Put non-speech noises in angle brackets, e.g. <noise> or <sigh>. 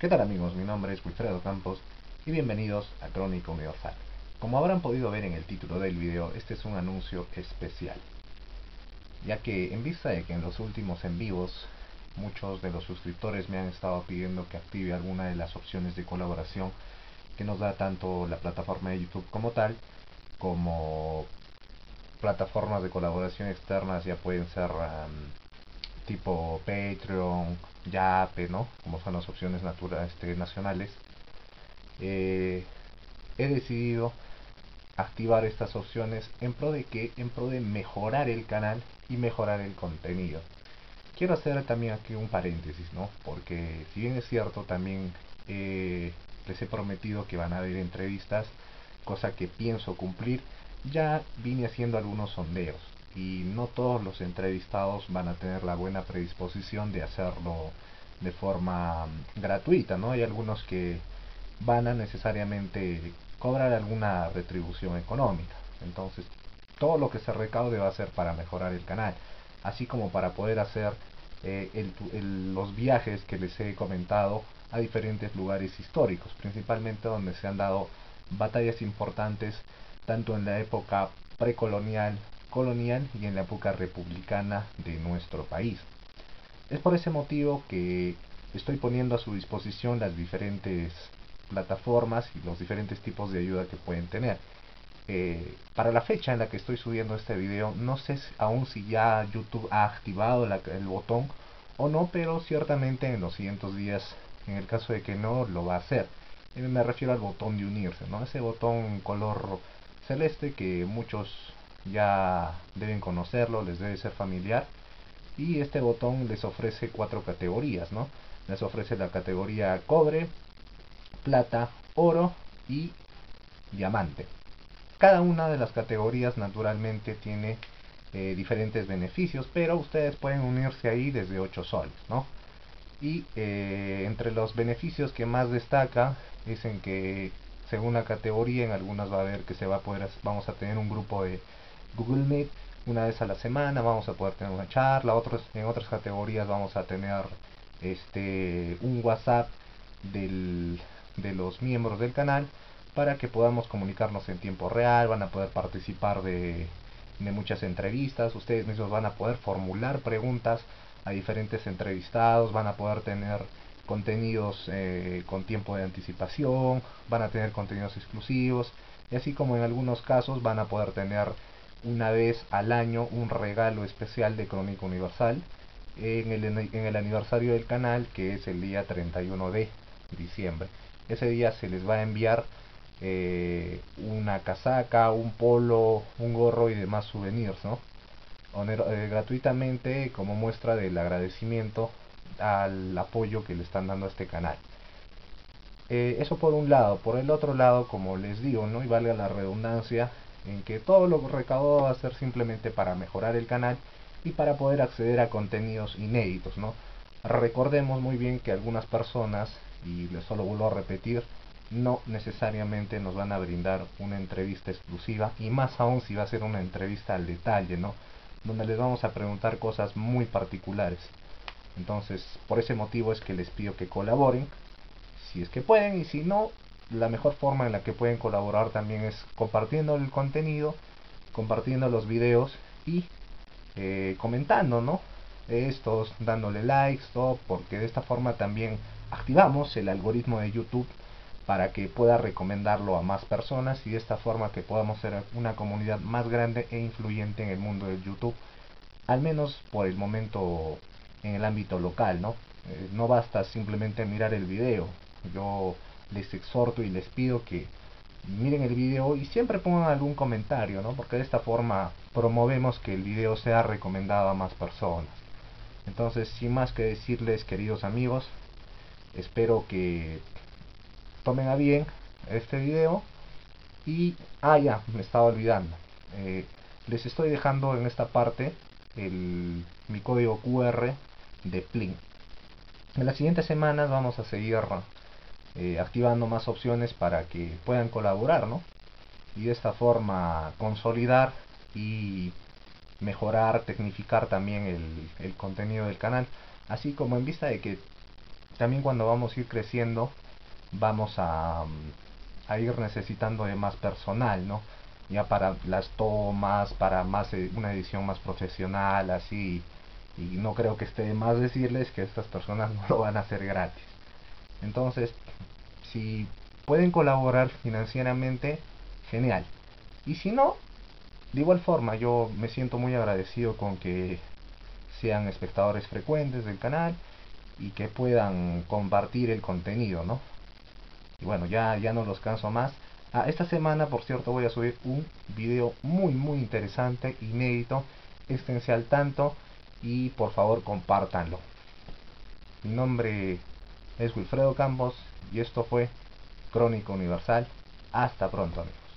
¿Qué tal amigos? Mi nombre es Wilfredo Campos y bienvenidos a Crónica Universal. Como habrán podido ver en el título del video, este es un anuncio especial, ya que en vista de que en los últimos en vivos muchos de los suscriptores me han estado pidiendo que active alguna de las opciones de colaboración que nos da tanto la plataforma de YouTube como tal, como plataformas de colaboración externas ya pueden ser tipo Patreon, Yape, ¿no? Como son las opciones este, nacionales. Eh, he decidido activar estas opciones en pro de que en pro de mejorar el canal y mejorar el contenido. Quiero hacer también aquí un paréntesis no porque si bien es cierto también eh, les he prometido que van a haber entrevistas cosa que pienso cumplir. Ya vine haciendo algunos sondeos y no todos los entrevistados van a tener la buena predisposición de hacerlo de forma mm, gratuita, ¿no? Hay algunos que van a necesariamente cobrar alguna retribución económica. Entonces, todo lo que se recaude va a ser para mejorar el canal, así como para poder hacer eh, los viajes que les he comentado a diferentes lugares históricos, principalmente donde se han dado batallas importantes tanto en la época precolonial colonial y en la época republicana de nuestro país. Es por ese motivo que estoy poniendo a su disposición las diferentes plataformas y los diferentes tipos de ayuda que pueden tener. Eh, para la fecha en la que estoy subiendo este video, no sé aún si ya YouTube ha activado el botón o no, pero ciertamente en los siguientes días, en el caso de que no, lo va a hacer. Eh, me refiero al botón de unirse, ¿no? Ese botón color celeste que muchos ya deben conocerlo, les debe ser familiar. Y este botón les ofrece cuatro categorías, ¿no? Les ofrece la categoría cobre, plata, oro y diamante. Cada una de las categorías naturalmente tiene eh, diferentes beneficios, pero ustedes pueden unirse ahí desde 8 soles, ¿no? Y eh, entre los beneficios que más destaca dicen que según la categoría en algunas va a ver que se va a poder vamos a tener un grupo de Google Meet una vez a la semana, vamos a poder tener una charla, otros, en otras categorías vamos a tener este un WhatsApp del, de los miembros del canal para que podamos comunicarnos en tiempo real, van a poder participar de, de muchas entrevistas, ustedes mismos van a poder formular preguntas a diferentes entrevistados, van a poder tener contenidos eh, con tiempo de anticipación, van a tener contenidos exclusivos y así como en algunos casos van a poder tener una vez al año un regalo especial de Crónica Universal en el, en el aniversario del canal que es el día 31 de diciembre. Ese día se les va a enviar eh, una casaca, un polo, un gorro y demás souvenirs, ¿no? Eh, gratuitamente como muestra del agradecimiento al apoyo que le están dando a este canal. Eh, eso por un lado. Por el otro lado, como les digo, ¿no? Y valga la redundancia, en que todo lo recaudado va a ser simplemente para mejorar el canal y para poder acceder a contenidos inéditos, ¿no? Recordemos muy bien que algunas personas, y les solo vuelvo a repetir, no necesariamente nos van a brindar una entrevista exclusiva y más aún si va a ser una entrevista al detalle, ¿no? Donde les vamos a preguntar cosas muy particulares. Entonces, por ese motivo es que les pido que colaboren, si es que pueden, y si no, la mejor forma en la que pueden colaborar también es compartiendo el contenido, compartiendo los videos y eh, comentando, ¿no? Estos, dándole likes, todo, porque de esta forma también activamos el algoritmo de YouTube para que pueda recomendarlo a más personas y de esta forma que podamos ser una comunidad más grande e influyente en el mundo del YouTube, al menos por el momento en el ámbito local, ¿no? Eh, no basta simplemente mirar el video, yo les exhorto y les pido que miren el video y siempre pongan algún comentario, ¿no? Porque de esta forma promovemos que el video sea recomendado a más personas. Entonces, sin más que decirles, queridos amigos, espero que tomen a bien este video y, ah ya, me estaba olvidando, eh, les estoy dejando en esta parte el, mi código QR de Plin. En las siguientes semanas vamos a seguir eh, activando más opciones para que puedan colaborar, ¿no? Y de esta forma consolidar y mejorar, tecnificar también el, contenido del canal, así como en vista de que también cuando vamos a ir creciendo vamos a, a ir necesitando de más personal, ¿no? Ya para las tomas, para más e, una edición más profesional, así. Y no creo que esté de más decirles que estas personas <laughs> no lo van a hacer gratis. Entonces, si pueden colaborar financieramente, genial. Y si no, de igual forma, yo me siento muy agradecido con que sean espectadores frecuentes del canal y que puedan compartir el contenido, ¿no? Y bueno, ya, ya no los canso más. Ah, esta semana, por cierto, voy a subir un video muy, muy interesante, inédito. Esténse al tanto y por favor compártanlo. Mi nombre es Wilfredo Campos y esto fue Crónica Universal. Hasta pronto, amigos.